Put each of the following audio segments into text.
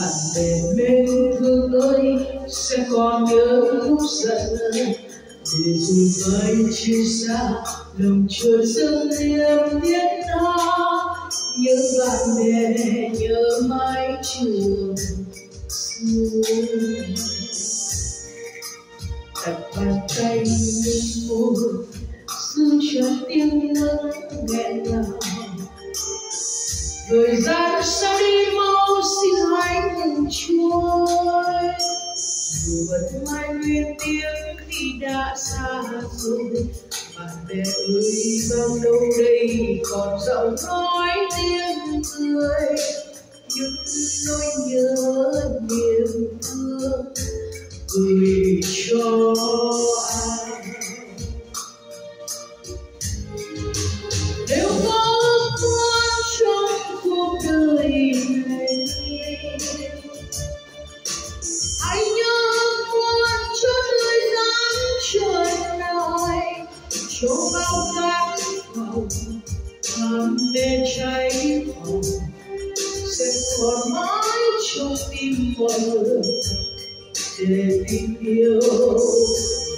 bạn bè bên thương ơi sẽ còn nhớ lúc giận để dù vai chia xa, lòng chưa dâng liềm biết ta nhớ bạn bè, nhớ mái trường. Đặt bàn tay lên môi, giữ cho tiếng nấc nghẹn ngào. Thời gian sao đi mau trôi dù vẫn mãi nguyên tiếng khi đã xa rồi bạn bè ơi, bao lâu đây còn giọng nói tiếng cười, những nỗi nhớ niềm thương gửi cho cho bao khát vọng thắm mê cháy hồng sẽ còn mãi trong tim mọi người, để tình yêu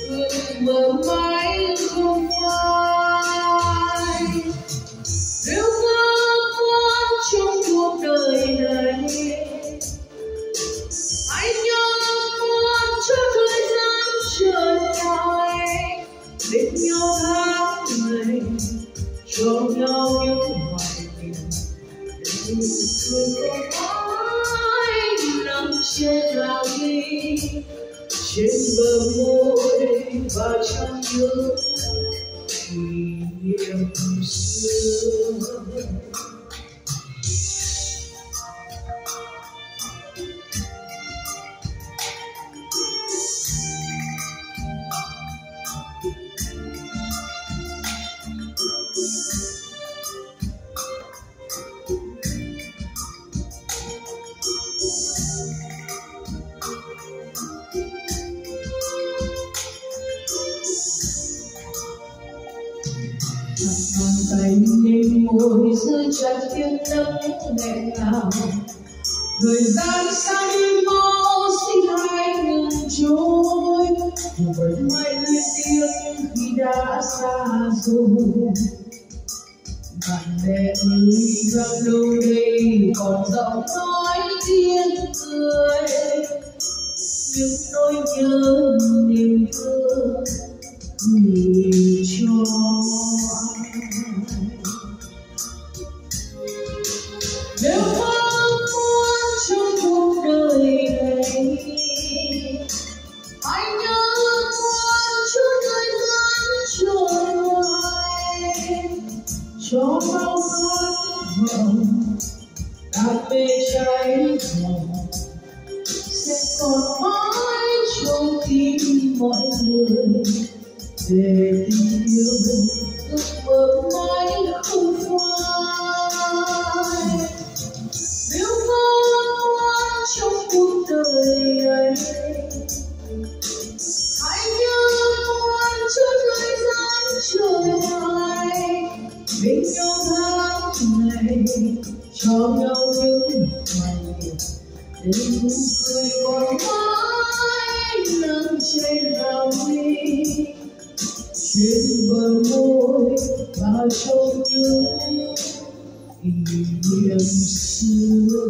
ước mơ mãi không bên nhau tháng ngày cho nhau những hoài niệm để thương có mãi nằm trên lòng đi, trên bờ môi và trong nhớ kỷ niệm xưa. Bàn tay lên môi giữ chặt tiếng nấc nghẹn ngào thời gian sao đi mau xin hãy ngừng trôi vẫn mãi luyến tiếc khi đã xa rồi bạn bè ơi bao lâu đây còn giọng nói tiếng cười những nỗi nhớ nếu có muốn trong cuộc đời này anh nhớ quan chút thời gian trở lại cho bao khát vọng đam về cháy bỏng sẽ còn mãi trong tim mọi người. Để bên nhau tháng ngày cho nhau những ngày niệm để cười còn mãi nắng trên lòng mi trên bờ môi và trong những kỷ niệm xưa